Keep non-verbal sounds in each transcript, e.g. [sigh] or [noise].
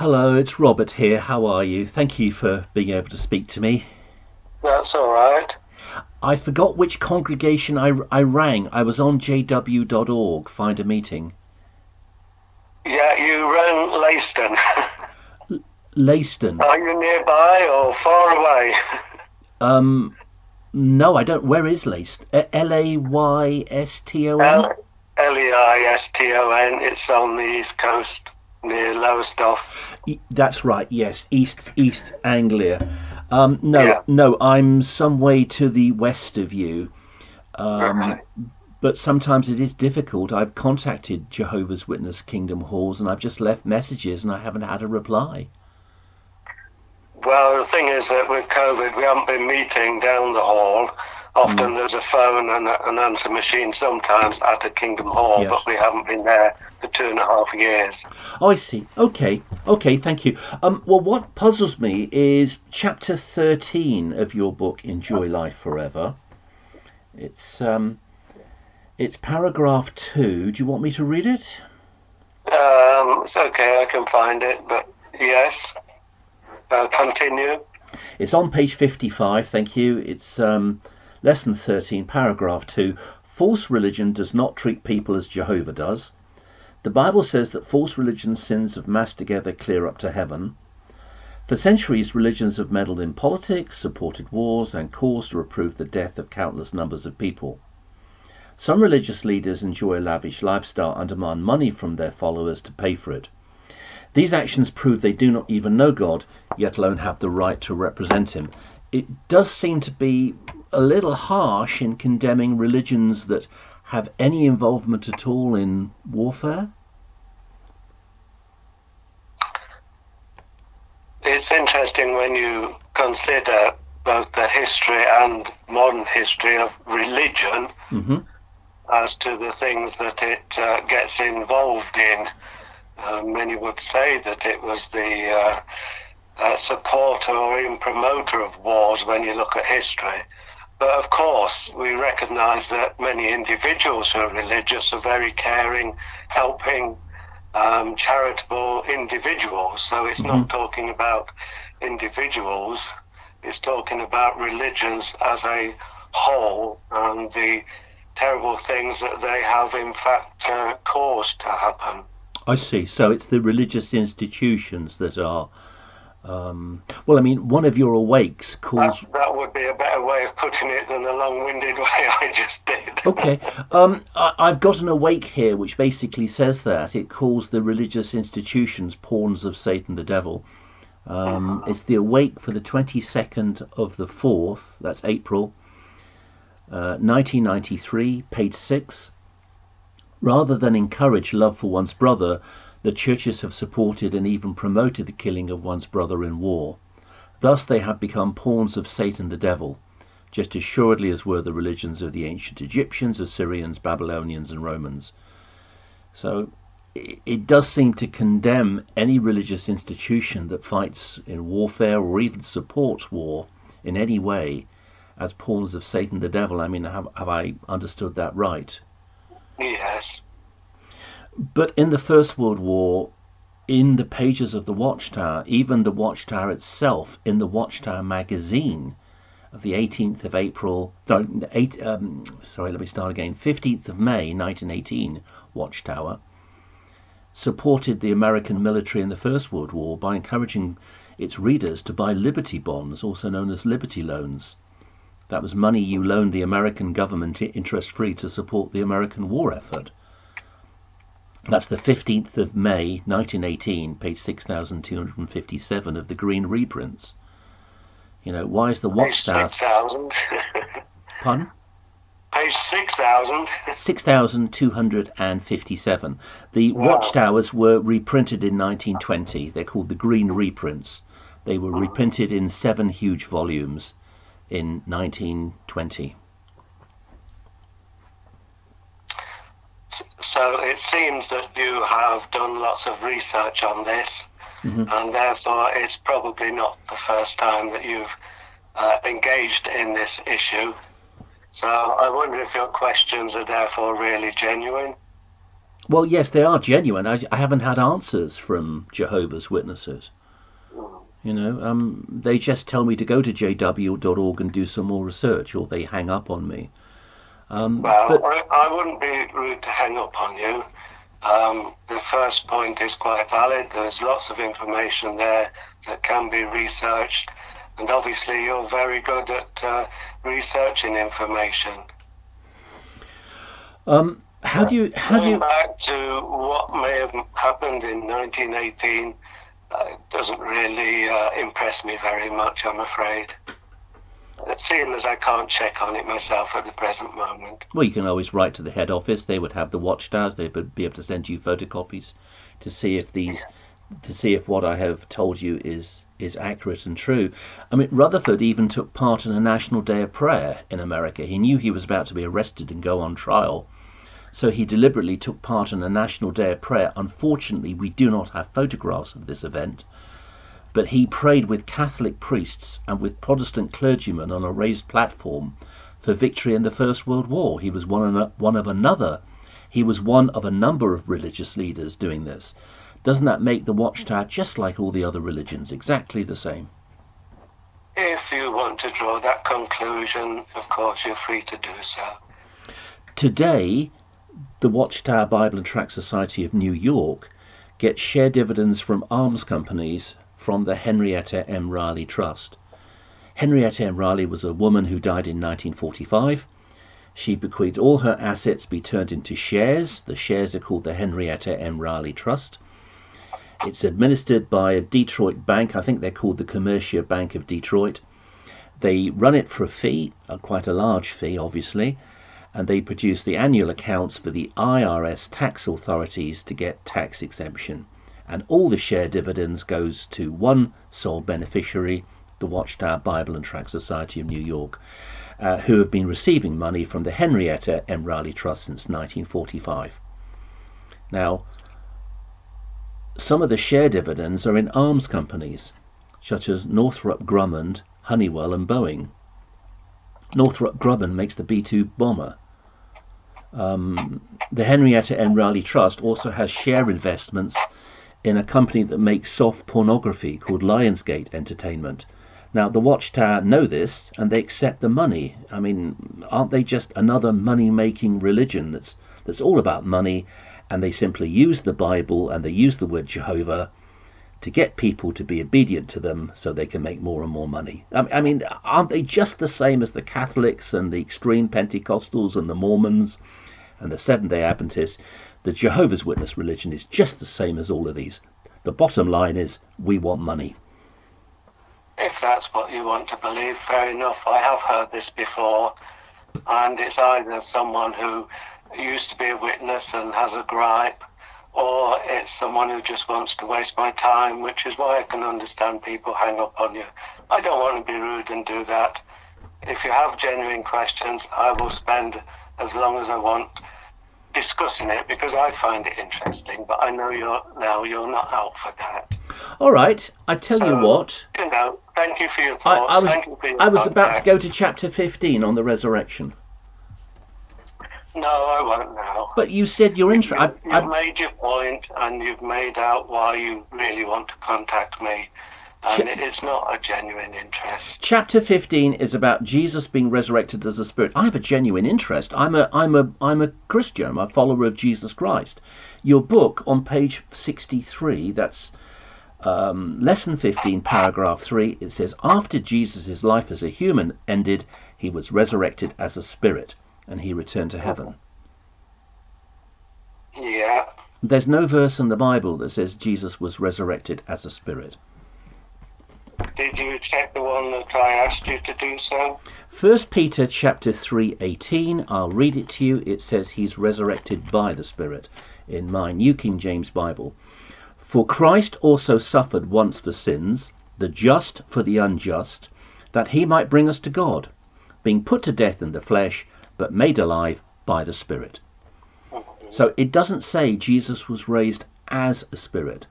Hello, it's Robert here. How are you? Thank you for being able to speak to me. That's all right. I forgot which congregation I, I rang. I was on jw.org, find a meeting. Yeah, you rang Leiston. Leiston. Are you nearby or far away? Um, no, I don't. Where is Leiston? L A Y S T O N? L E I S T O N. It's on the east coast near Lowestoft. E- That's right. Yes, East East Anglia. Um, no, Yeah. no, I'm some way to the west of you. Um, Okay. But sometimes it is difficult. I've contacted Jehovah's Witness Kingdom Halls and I've just left messages and I haven't had a reply. Well, the thing is that with COVID, we haven't been meeting down the hall. Often there's a phone and a, an answer machine sometimes at the Kingdom Hall, Yes. but we haven't been there for two and a half years. Oh, I see. Okay, okay, thank you. Um, well, what puzzles me is chapter 13 of your book, Enjoy Life Forever. It's, um, it's paragraph 2. Do you want me to read it? Um, it's okay, I can find it, but yes. Uh, continue. It's on page 55, thank you. It's um, lesson 13, paragraph 2. False religion does not treat people as Jehovah does. The Bible says that false religion's sins have massed together clear up to heaven. For centuries, religions have meddled in politics, supported wars, and caused or approved the death of countless numbers of people. Some religious leaders enjoy a lavish lifestyle and demand money from their followers to pay for it. These actions prove they do not even know God, yet alone have the right to represent Him. It does seem to be a little harsh in condemning religions that have any involvement at all in warfare. It's interesting when you consider both the history and modern history of religion hmm as to the things that it uh, gets involved in. Uh, many would say that it was the uh, uh, supporter or even promoter of wars when you look at history. But of course, we recognize that many individuals who are religious are very caring, helping, um, charitable individuals. So it's not talking about individuals, it's talking about religions as a whole and the terrible things that they have in fact uh, caused to happen. I see. So it's the religious institutions that are. Um, well, I mean, one of your awakes calls. That, that would be a better way of putting it than the long-winded [laughs] way I just did. Okay, um, I, I've got an awake here which basically says that it calls the religious institutions pawns of Satan the devil. Um, it's the awake for the 22nd of the 4th, that's April, uh, 1993, page 6. Rather than encourage love for one's brother, the churches have supported and even promoted the killing of one's brother in war. Thus they have become pawns of Satan the devil just as assuredly as were the religions of the ancient Egyptians, Assyrians, Babylonians, and Romans. So it does seem to condemn any religious institution that fights in warfare or even supports war in any way as pawns of Satan the devil. I mean, have, have I understood that right? Yes. But in the First World War, in the pages of the Watchtower, even the Watchtower itself, in the Watchtower magazine of the 18th of April, eight, um, sorry, let me start again, 15th of May 1918, Watchtower, supported the American military in the First World War by encouraging its readers to buy Liberty bonds, also known as Liberty loans. That was money you loaned the American government interest free to support the American war effort. That's the 15th of May 1918, page 6257 of the Green reprints. You know, why is the Page Watchtower. 6,000. [laughs] Pardon? Page 6,000. 6,257. The Wow. Watchtowers were reprinted in 1920. They're called the Green reprints. They were reprinted in seven huge volumes in 1920. So it seems that you have done lots of research on this, and therefore it's probably not the first time that you've uh, engaged in this issue. So I wonder if your questions are therefore really genuine. Well, yes, they are genuine. I, I haven't had answers from Jehovah's Witnesses. You know, um, they just tell me to go to jw.org and do some more research, or they hang up on me. Um, Well, but I, I wouldn't be rude to hang up on you. Um, the first point is quite valid. There's lots of information there that can be researched, and obviously you're very good at uh, researching information. um, how do you how do you back to what may have happened in 1918 uh, doesn't really uh, impress me very much, I'm afraid. Seeing as I can't check on it myself at the present moment. Well, you can always write to the head office. They would have the watchtowers. They would be able to send you photocopies to see if these, to see if what I have told you is is accurate and true. I mean, Rutherford even took part in a national day of prayer in America. He knew he was about to be arrested and go on trial, so he deliberately took part in a national day of prayer. Unfortunately, we do not have photographs of this event. But he prayed with Catholic priests and with Protestant clergymen on a raised platform for victory in the First World War. He was one of, one of another. He was one of a number of religious leaders doing this. Doesn't that make the Watchtower just like all the other religions, exactly the same? If you want to draw that conclusion, of course you're free to do so. Today, the Watchtower Bible and Tract Society of New York gets share dividends from arms companies from the Henrietta M. Riley Trust. Henrietta M. Riley was a woman who died in 1945. She bequeathed all her assets be turned into shares. The shares are called the Henrietta M. Riley Trust. It's administered by a Detroit bank. I think they're called the Comerica Bank of Detroit. They run it for a fee, uh, quite a large fee, obviously, and they produce the annual accounts for the IRS tax authorities to get tax exemption. And all the share dividends goes to one sole beneficiary, the Watchtower Bible and Tract Society of New York, uh, who have been receiving money from the Henrietta M. Riley Trust since 1945. Now, some of the share dividends are in arms companies, such as Northrop Grumman, Honeywell, and Boeing. Northrop Grumman makes the B 2 bomber. Um, the Henrietta M. Riley Trust also has share investments in a company that makes soft pornography called Lionsgate Entertainment. Now, the Watchtower know this and they accept the money. I mean, aren't they just another money making religion that's, that's all about money and they simply use the Bible and they use the word Jehovah to get people to be obedient to them so they can make more and more money. I mean, aren't they just the same as the Catholics and the extreme Pentecostals and the Mormons and the Seventh day Adventists? The Jehovah's Witness religion is just the same as all of these. The bottom line is we want money. If that's what you want to believe, fair enough. I have heard this before, and it's either someone who used to be a witness and has a gripe, or it's someone who just wants to waste my time, which is why I can understand people hang up on you. I don't want to be rude and do that. If you have genuine questions, I will spend as long as I want discussing it because I find it interesting, but I know you're now you're not out for that. All right, I tell you what, You know, thank you for your I, thoughts. I was you for your I was about to go to chapter 15 on the resurrection, No, I won't now. but you said you're interested. you've made your point and you've made out why you really want to contact me, and it is not a genuine interest. Chapter 15 is about Jesus being resurrected as a spirit. I have a genuine interest. I'm a I'm a I'm a Christian. I'm a follower of Jesus Christ. Your book on page 63, that's um, lesson 15, paragraph 3, it says after Jesus' life as a human ended, he was resurrected as a spirit and he returned to heaven. Yeah, There's no verse in the Bible that says Jesus was resurrected as a spirit. Did you check the one that I asked you to do so? First Peter chapter 3:18 I'll read it to you. It says he's resurrected by the spirit in my New King James Bible. For Christ also suffered once for sins the just for the unjust that he might bring us to God being put to death in the flesh but made alive by the spirit. So it doesn't say Jesus was raised as a spirit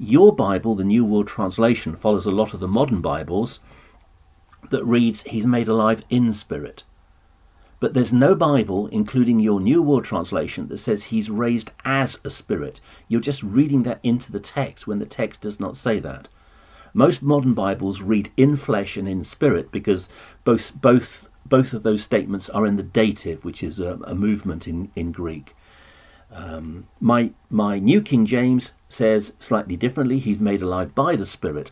your Bible the New World Translation follows a lot of the modern Bibles that reads he's made alive in spirit. But there's no Bible, including your New World Translation, that says he's raised as a spirit. You're just reading that into the text when the text does not say that. Most modern Bibles read in flesh and in spirit because both both both of those statements are in the dative, which is a, a movement in, in Greek. Um, my my New King James says slightly differently. He's made alive by the Spirit,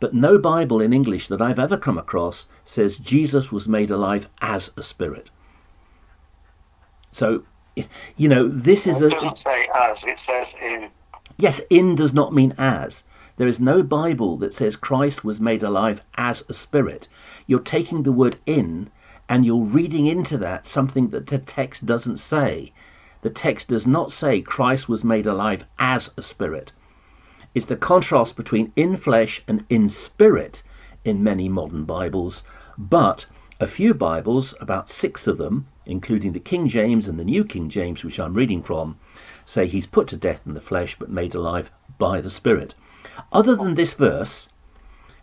but no Bible in English that I've ever come across says Jesus was made alive as a spirit. So, you know, this is a. It doesn't say as, it says in. Yes, in does not mean as. There is no Bible that says Christ was made alive as a spirit. You're taking the word in and you're reading into that something that the text doesn't say. The text does not say Christ was made alive as a spirit. It's the contrast between in flesh and in spirit in many modern Bibles, but a few Bibles, about six of them, including the King James and the New King James, which I'm reading from, say he's put to death in the flesh but made alive by the Spirit. Other than this verse,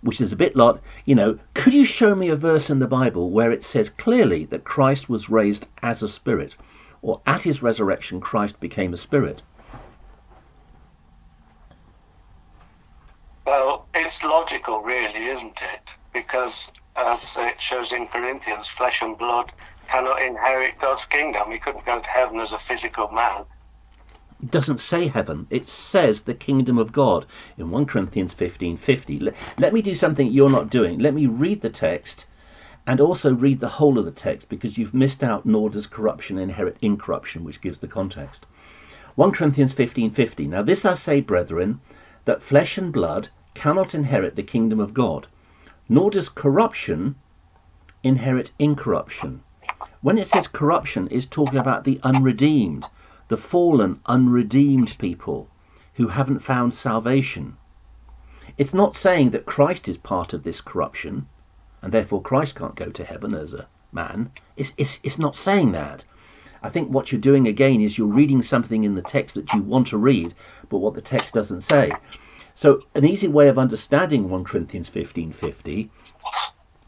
which is a bit like, you know, could you show me a verse in the Bible where it says clearly that Christ was raised as a spirit, or at his resurrection Christ became a spirit? Well, it's logical, really, isn't it? Because as it shows in Corinthians, flesh and blood cannot inherit God's kingdom. He couldn't go to heaven as a physical man. It doesn't say heaven. It says the kingdom of God in 1 Corinthians 15:50. Let, let me do something you're not doing. Let me read the text and also read the whole of the text because you've missed out nor does corruption inherit incorruption, which gives the context. 1 Corinthians 15:50. Now this I say, brethren, that flesh and blood cannot inherit the kingdom of God, nor does corruption inherit incorruption. When it says corruption, is talking about the unredeemed, the fallen, unredeemed people who haven't found salvation. It's not saying that Christ is part of this corruption, and therefore Christ can't go to heaven as a man. It's, it's, it's not saying that. I think what you're doing again is you're reading something in the text that you want to read, but what the text doesn't say. So an easy way of understanding 1 Corinthians 15:50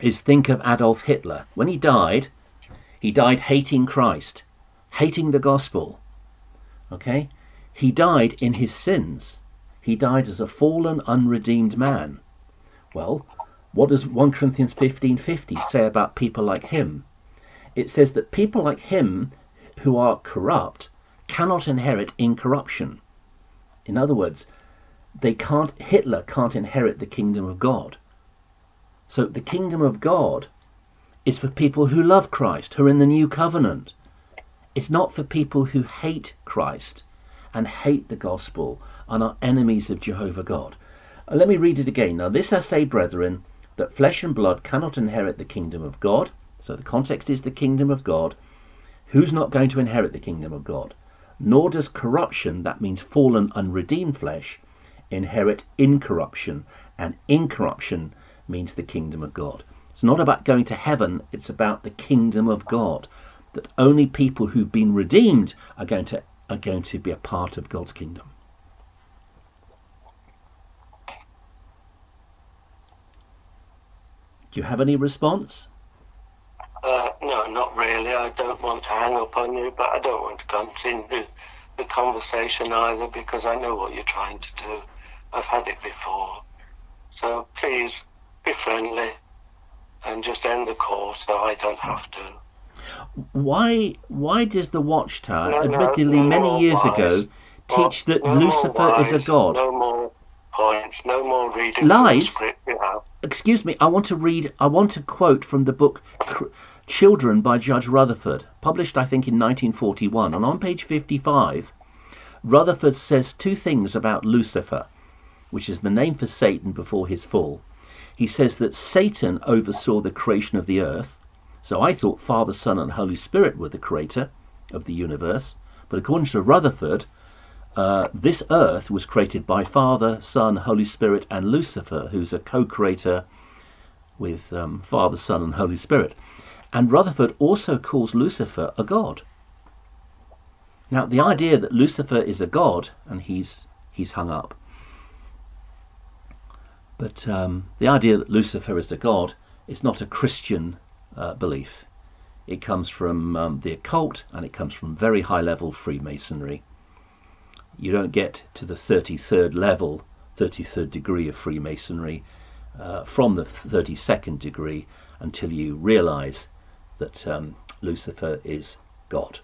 is think of Adolf Hitler. When he died, he died hating Christ, hating the gospel. Okay? He died in his sins. He died as a fallen, unredeemed man. Well, what does 1 Corinthians 15:50 say about people like him? It says that people like him who are corrupt cannot inherit incorruption. In other words, they can't Hitler can't inherit the kingdom of God. So the kingdom of God is for people who love Christ, who are in the new covenant. It's not for people who hate Christ and hate the gospel and are enemies of Jehovah God. Uh, let me read it again. Now, this I say, brethren, that flesh and blood cannot inherit the kingdom of God. So the context is the kingdom of God. Who's not going to inherit the kingdom of God? Nor does corruption, that means fallen, unredeemed flesh, inherit incorruption, and incorruption means the kingdom of God. It's not about going to heaven, it's about the kingdom of God. That only people who've been redeemed are going to are going to be a part of God's kingdom. Do you have any response? Uh, no, not really. I don't want to hang up on you, but I don't want to continue the conversation either because I know what you're trying to do. I've had it before. So please be friendly and just end the call so I don't have to. Why why does the Watchtower, No, admittedly no many years lies. ago, teach No- that Lucifer is a god? No more points, no more reading Lies? script you have. Excuse me, I want to read, I want to quote from the book Cr- Children by Judge Rutherford, published I think in 1941. And on page 55, Rutherford says two things about Lucifer, which is the name for Satan before his fall. He says that Satan oversaw the creation of the earth. So I thought Father, Son, and Holy Spirit were the creator of the universe. But according to Rutherford, uh, this earth was created by Father, Son, Holy Spirit, and Lucifer, who's a co creator with um, Father, Son, and Holy Spirit. And Rutherford also calls Lucifer a god. Now, the idea that Lucifer is a god, and he's, he's hung up, but um, the idea that Lucifer is a god is not a Christian uh, belief. it comes from um, the occult, and it comes from very high level Freemasonry. You don't get to the 33rd level, 33rd degree of Freemasonry uh, from the 32nd degree until you realize that um, Lucifer is God.